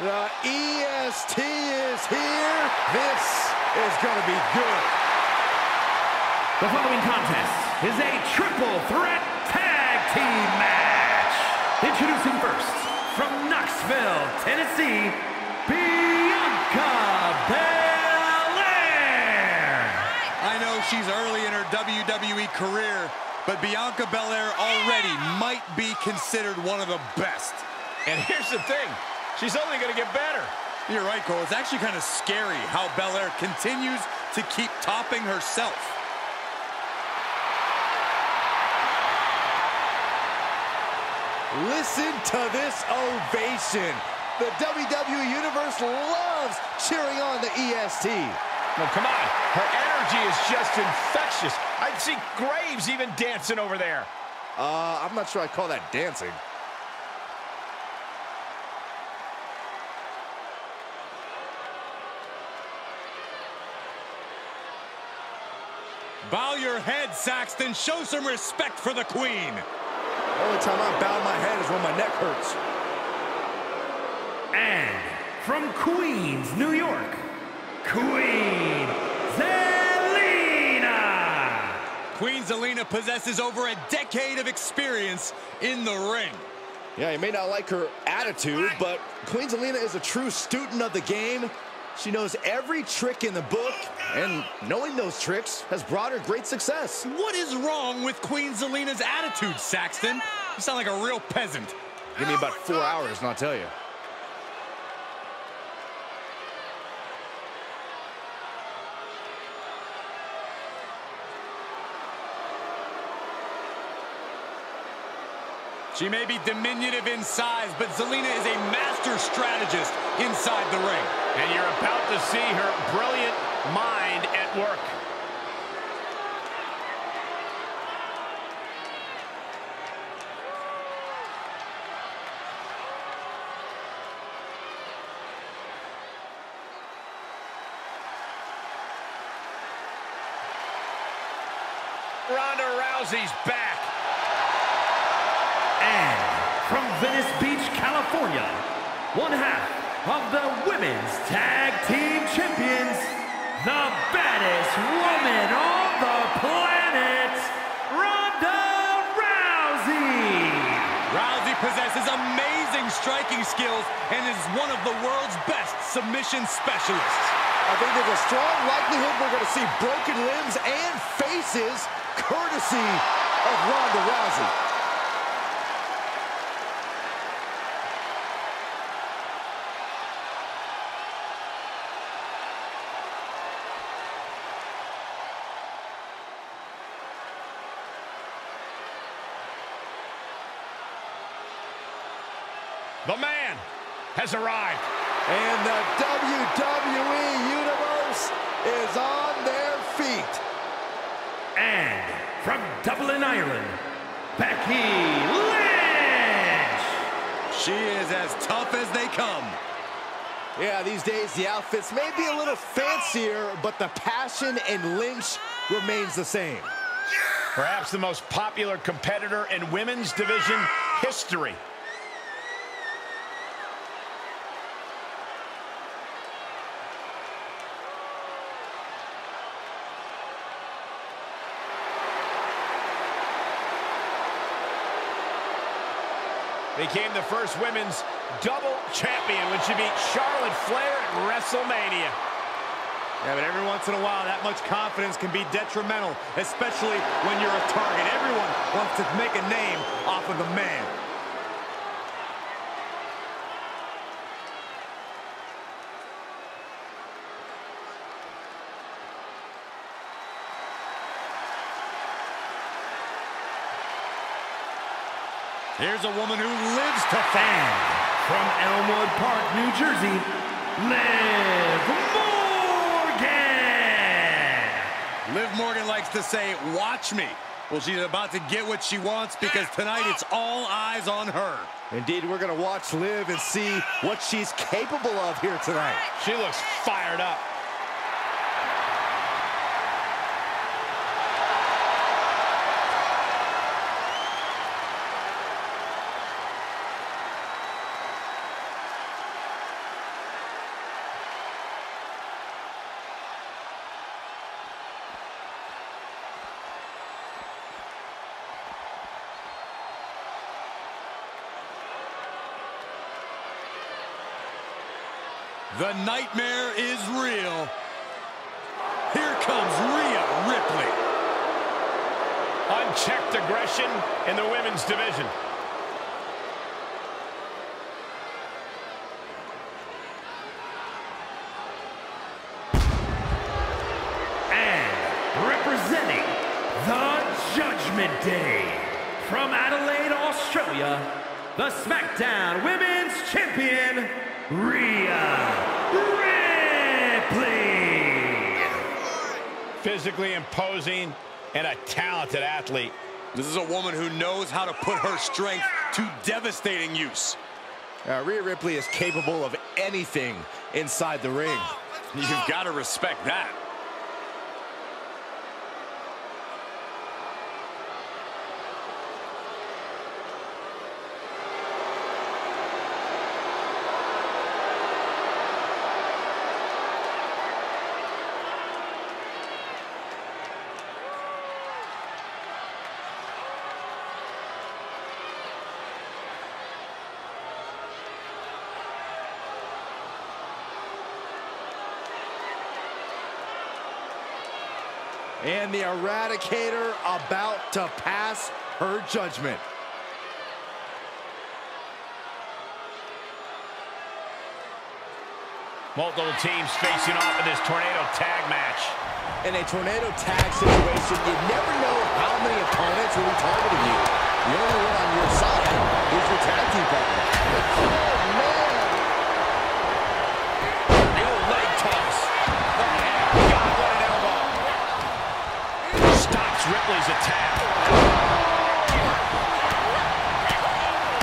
The EST is here. This is going to be good. The following contest is a triple threat tag team match. Introducing first, from Knoxville, Tennessee, Bianca Belair. I know she's early in her WWE career, but Bianca Belair already might be considered one of the best. And here's the thing, she's only gonna get better. You're right, Cole. It's actually kind of scary how Belair continues to keep topping herself. Listen to this ovation. The WWE Universe loves cheering on the EST. No, come on. Her energy is just infectious. I'd see Graves even dancing over there. Uh, I'm not sure I call that dancing. Bow your head, Saxton. Show some respect for the queen. Only time I bow my head is when my neck hurts. And from Queens, New York, Queen Zelina. Queen Zelina possesses over a decade of experience in the ring. Yeah, you may not like her attitude, but Queen Zelina is a true student of the game. She knows every trick in the book, and knowing those tricks has brought her great success. What is wrong with Queen Zelina's attitude, Saxton? You sound like a real peasant. Give me about four hours and I'll tell you. She may be diminutive in size, but Zelina is a master strategist inside the ring. And you're about to see her brilliant mind at work. Ronda Rousey's back. One half of the Women's Tag Team Champions, the baddest woman on the planet, Ronda Rousey. Rousey possesses amazing striking skills and is one of the world's best submission specialists. I think there's a strong likelihood we're going to see broken limbs and faces courtesy of Ronda Rousey. The man has arrived. And the WWE Universe is on their feet. And from Dublin, Ireland, Becky Lynch. She is as tough as they come. Yeah, these days the outfits may be a little fancier, but the passion in Lynch remains the same. Perhaps the most popular competitor in women's division history. Became the first women's double champion when she beat Charlotte Flair at WrestleMania. Yeah, but every once in a while, that much confidence can be detrimental, especially when you're a target. Everyone wants to make a name off of the man. Here's a woman who lives to fan. From Elmwood Park, New Jersey, Liv Morgan. Liv Morgan likes to say, watch me. Well, she's about to get what she wants because tonight it's all eyes on her. Indeed, we're going to watch Liv and see what she's capable of here tonight. She looks fired up. The nightmare is real. Here comes Rhea Ripley. Unchecked aggression in the women's division. And representing the Judgment Day from Adelaide, Australia, the SmackDown Women's Champion, Rhea Ripley. Physically imposing and a talented athlete. This is a woman who knows how to put her strength to devastating use. Uh, Rhea Ripley is capable of anything inside the ring. You've got to respect that. And the Eradicator about to pass her judgment. Multiple teams facing off in this tornado tag match. In a tornado tag situation, you never know how many opponents will be targeting you. The only one on your side is your tag team partner. Oh, blocks Ripley's attack.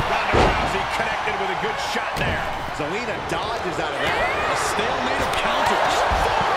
Ronda Rousey connected with a good shot there. Zelina dodges out of that. A stalemate of counters.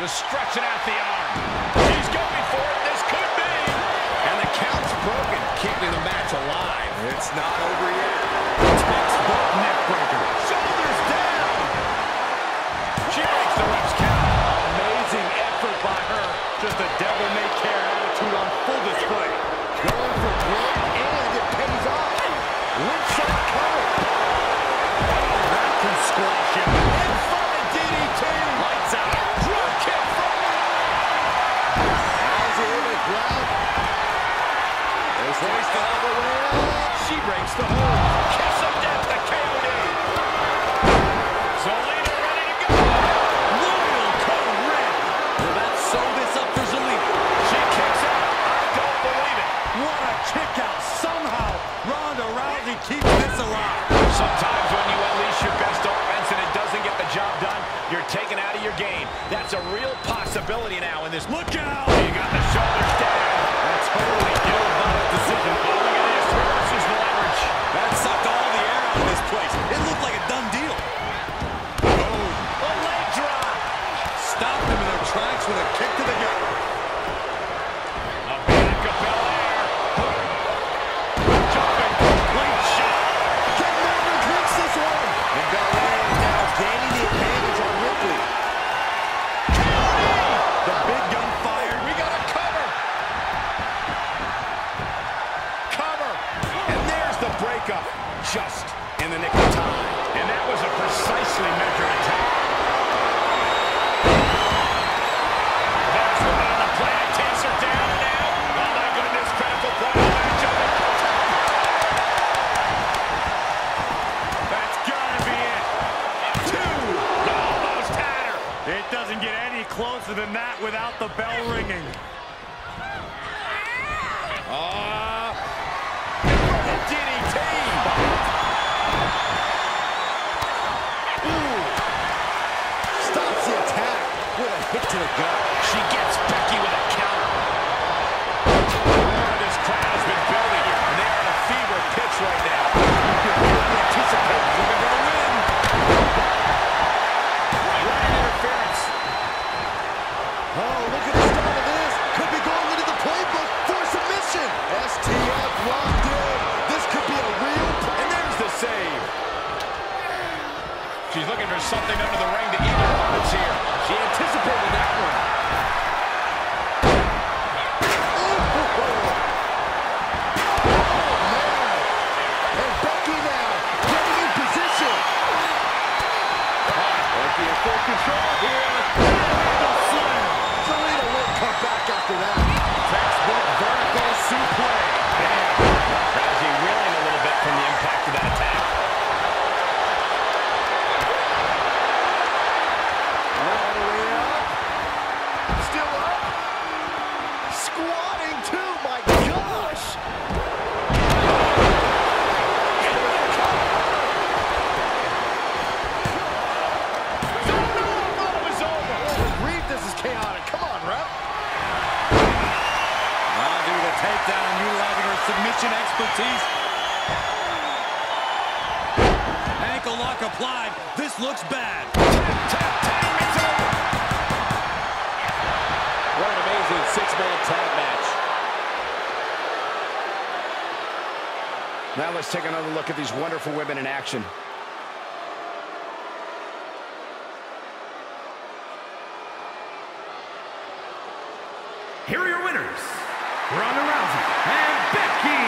Just stretching out the arm. He's going for it. This could be. And the count's broken, keeping the match alive. It's not over yet. Just in the nick of time. And that was a precisely measured attack. Now. Oh. That's gotta be it. Two. Almost. It doesn't get any closer than that without the bell ringing. Ah. The DDT. Hit to the gut. She gets Becky with a counter. Squatting too, my gosh. Reed, this is chaotic. Come on, ref. Now do the takedown, utilizing her submission expertise. Ankle lock applied. This looks bad. What an let's take another look at these wonderful women in action. Here are your winners, Ronda Rousey and Becky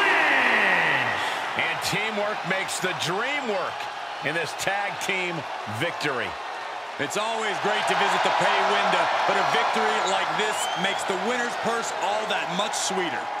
Lynch. And teamwork makes the dream work in this tag team victory. It's always great to visit the pay window, but a victory like this makes the winner's purse all that much sweeter.